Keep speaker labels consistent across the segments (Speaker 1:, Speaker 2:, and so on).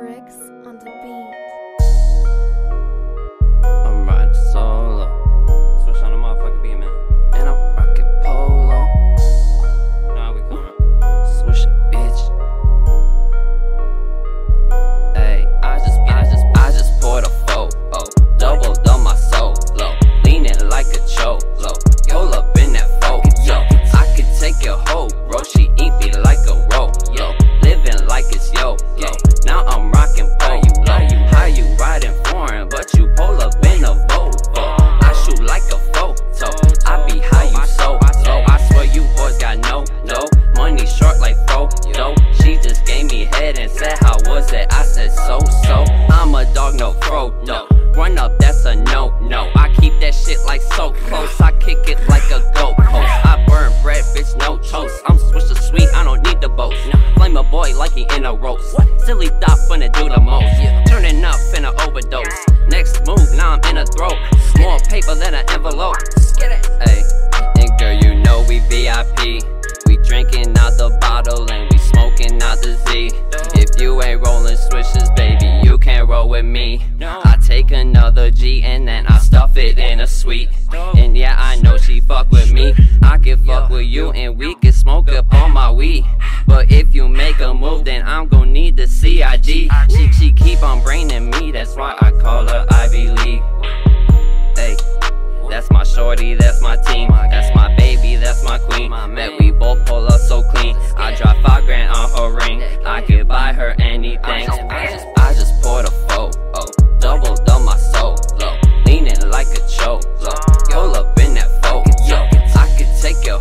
Speaker 1: bricks on the beat.
Speaker 2: No Frodo. Run up, that's a no, no. I keep that shit like so close. I kick it like a goat post. I burn bread, bitch, no toast. I'm switch sweet, I don't need the boast. Flame a boy like he in a roast. Silly thought finna do the most. Turning up finna overdose. Next move, now I'm in a throat. More paper than an envelope. Hey, I take another G and then I stuff it in a sweet. And yeah, I know she fuck with me. I can fuck with you and we can smoke up on my weed. But if you make a move, then I'm gon' need the CIG. She, she keep on braining me, that's why I call her Ivy League. Hey. That's my shorty, that's my team. That's my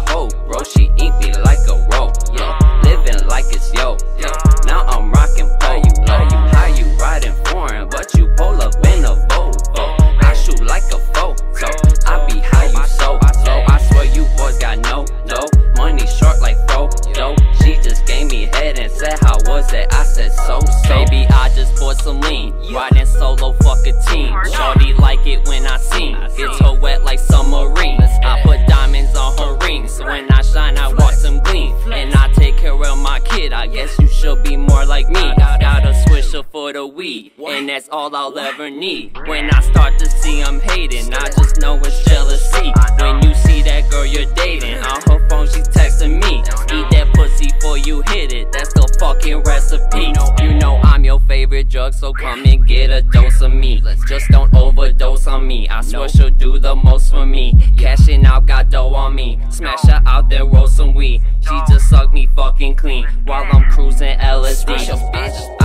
Speaker 2: hoe, bro. She eat me like Riding solo, fuck a team. Shorty like it when I sing. Gets her wet like submarine. I put diamonds on her rings. When I shine, I watch some gleam. And I take care of my kid. I guess you should be more like me. Got a swisher for the weed. And that's all I'll ever need. When I start to see I'm hating, I just know it's jealousy. When you see that girl you're dating, on her phone she's texting me. Eat that pussy before you hit it. That's the fucking recipe. You drug, so come and get a dose of me. Just don't overdose on me. I swear she'll do the most for me. Cashing out, got dough on me. Smash her out, then roll some weed. She just sucked me fucking clean while I'm cruising LSD.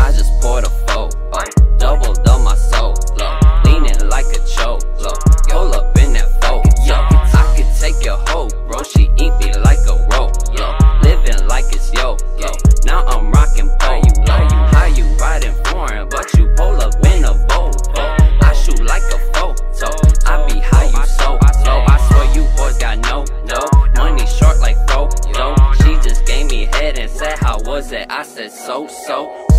Speaker 2: Was it? I said so so.